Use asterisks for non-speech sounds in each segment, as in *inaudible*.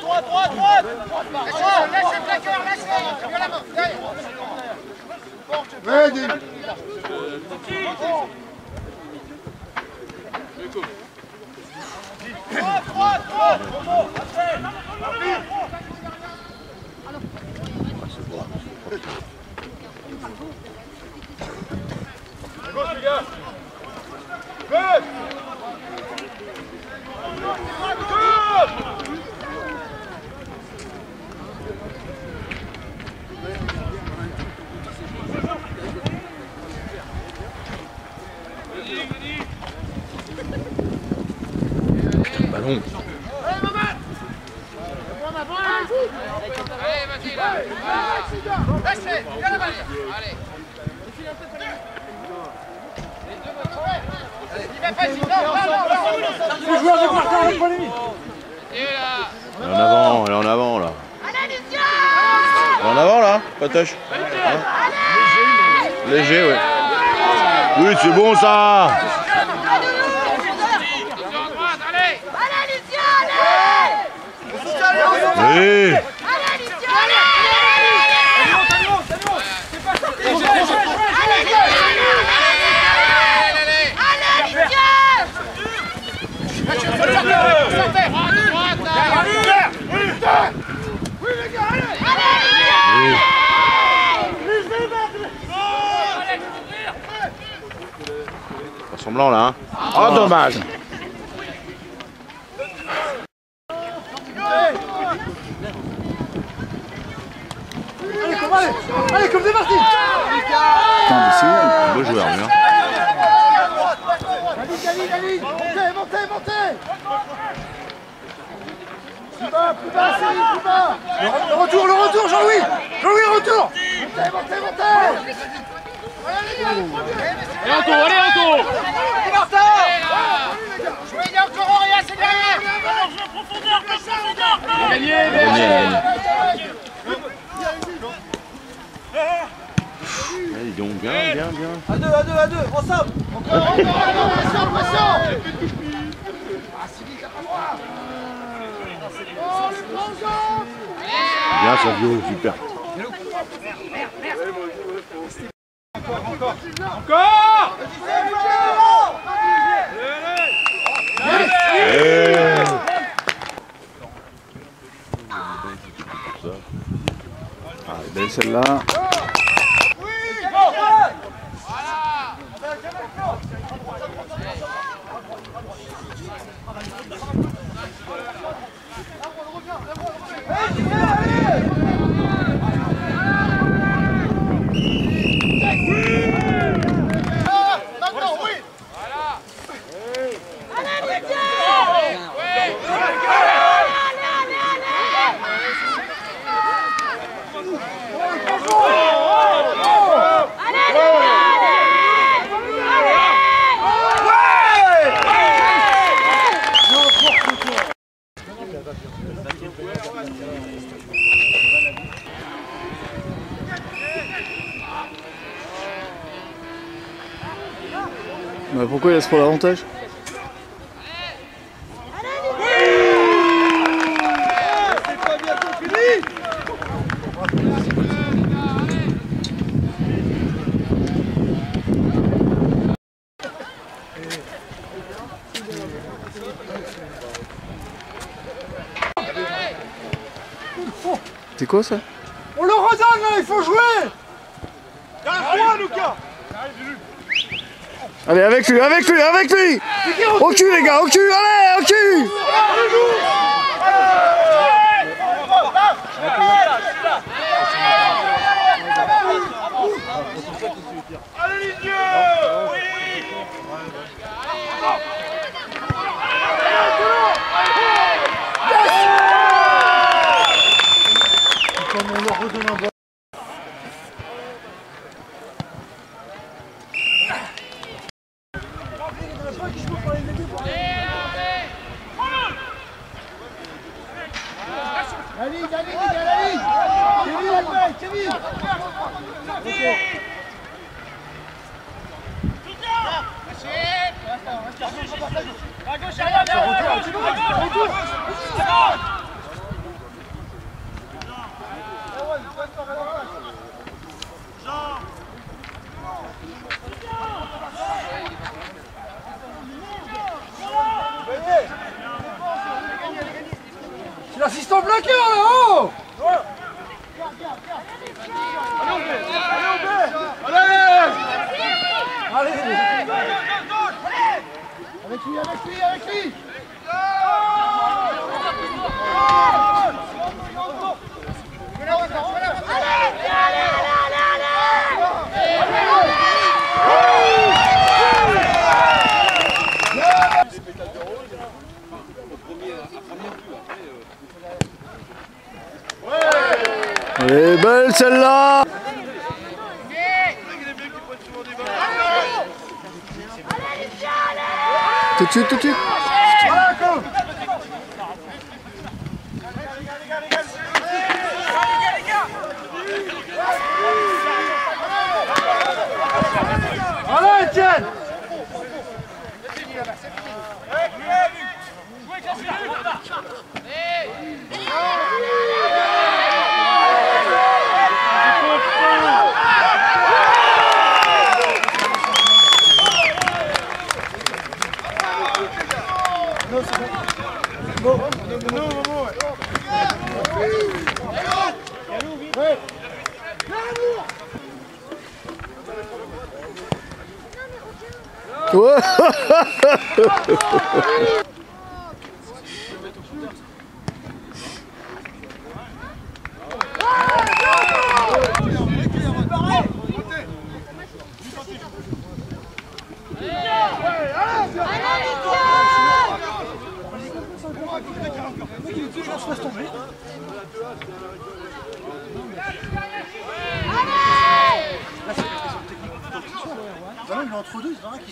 Droite, droite, droite Elle est en avant, elle est en avant là. Elle est en avant là, Patoche. Hein Léger, ouais. Oui, c'est bon ça. Attention à droite, allez. Oui. Allez, allez. Droite, droite, là. Pas semblant là. Hein. Oh, dommage. Allez, comme c'est parti Putain, mais c'est beau joueur, lui. Hein. Montez, montez, montez Plus bas, plus bas, plus bas le, re- le retour, le retour, Jean-Louis Jean-Louis, retour Montez, montez, montez Allez, Anto, allez, Anto. Il est en encore rien, c'est derrière Gagné, Gagné, gagné. Allez donc, bien, bien, bien. À deux, à deux, à deux, ensemble Encore, encore, encore, pression, pression Ah, Sylvie, t'as pas droit Oh, le grand jeu Bien, Savio, super. Encore Eh. Ah, elle est belle celle-là. Maintenant, oui Bah pourquoi il laisse pour l'avantage C'est quoi ça? On le redonne là, il faut jouer Allez avec lui, avec lui, avec lui. Au cul les gars, au cul, allez, au cul À gauche, à à gauche, à à. L'assistant bloqué là Allez, Allez, Allez avec lui, avec lui, avec lui. Et belle celle-là. 途中途中 Whoa. *laughs* *laughs*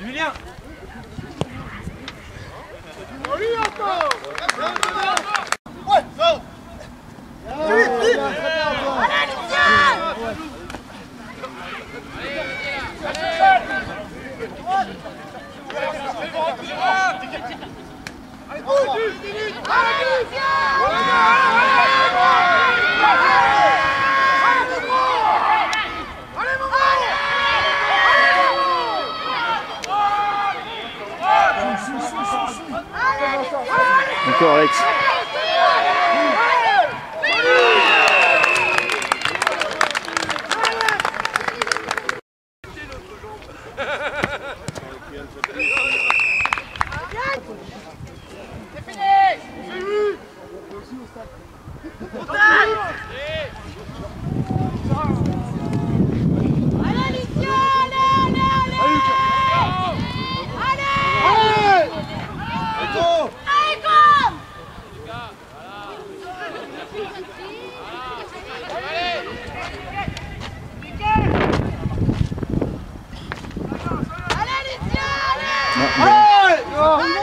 Julien. Allez, Lucien Allez, Lucien Correct. 不